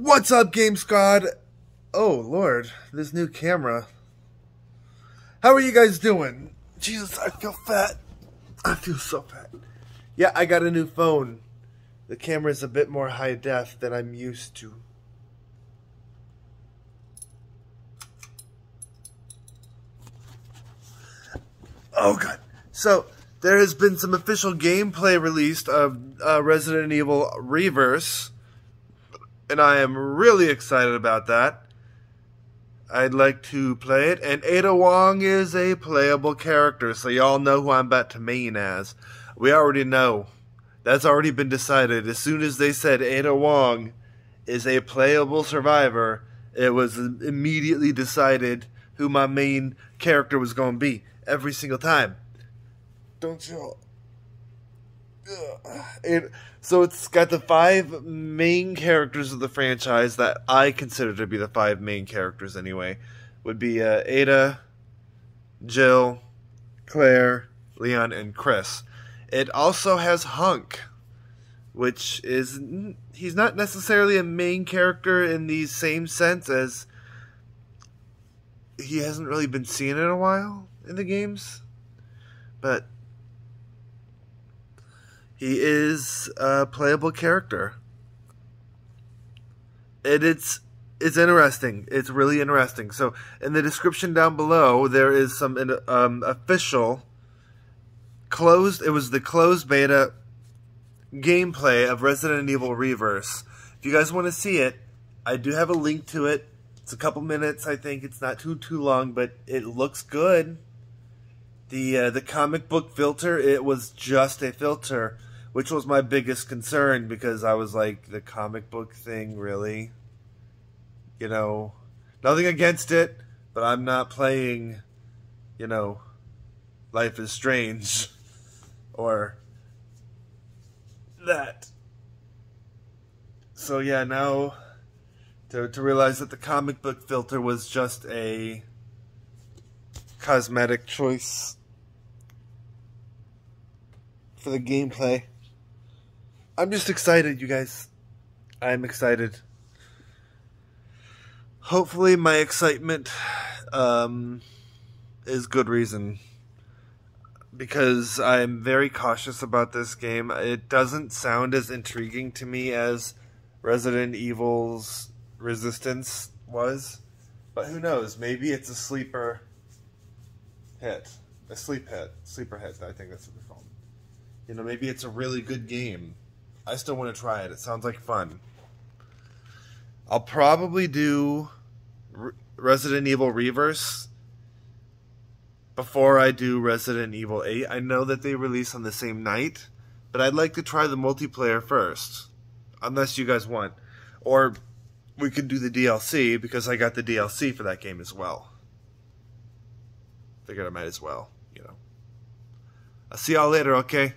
What's up, Game Squad? Oh, Lord, this new camera. How are you guys doing? Jesus, I feel fat. I feel so fat. Yeah, I got a new phone. The camera is a bit more high def than I'm used to. Oh, God. So, there has been some official gameplay released of uh, Resident Evil Re:Verse and I am really excited about that. I'd like to play it, and Ada Wong is a playable character, so y'all know who I'm about to main as. We already know. That's already been decided. As soon as they said Ada Wong is a playable survivor, it was immediately decided who my main character was going to be every single time. Don't you? It, so it's got the five main characters of the franchise that I consider to be the five main characters anyway. Would be uh, Ada, Jill, Claire, Leon, and Chris. It also has Hunk, which is he's not necessarily a main character in the same sense as he hasn't really been seen in a while in the games, but he is a playable character. And it's it's interesting. It's really interesting. So in the description down below, there is some um, official closed. It was the closed beta gameplay of Resident Evil Re:Verse. If you guys want to see it, I do have a link to it. It's a couple minutes. I think it's not too too long, but it looks good. The uh, the comic book filter. It was just a filter which was my biggest concern because I was like, the comic book thing, really? You know, nothing against it, but I'm not playing, you know, Life is Strange or that. So yeah, now to, to realize that the comic book filter was just a cosmetic choice for the gameplay. I'm just excited, you guys. I'm excited. Hopefully, my excitement um, is good reason. Because I'm very cautious about this game. It doesn't sound as intriguing to me as Resident Evil's Resistance was. But who knows? Maybe it's a sleeper hit. A sleep hit. Sleeper hit, I think that's what they're called. You know, maybe it's a really good game I still want to try it. It sounds like fun. I'll probably do Re- Resident Evil Re:Verse before I do Resident Evil 8. I know that they release on the same night, but I'd like to try the multiplayer first. Unless you guys want. Or we could do the DLC because I got the DLC for that game as well. Figured I might as well, you know. I'll see y'all later, okay?